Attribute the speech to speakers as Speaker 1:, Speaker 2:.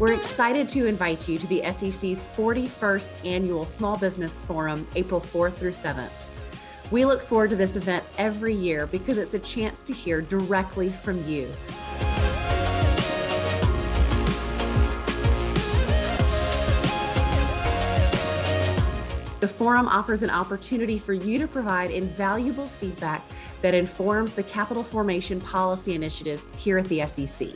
Speaker 1: We're excited to invite you to the SEC's 41st Annual Small Business Forum, April 4th through 7th. We look forward to this event every year because it's a chance to hear directly from you. The forum offers an opportunity for you to provide invaluable feedback that informs the capital formation policy initiatives here at the SEC.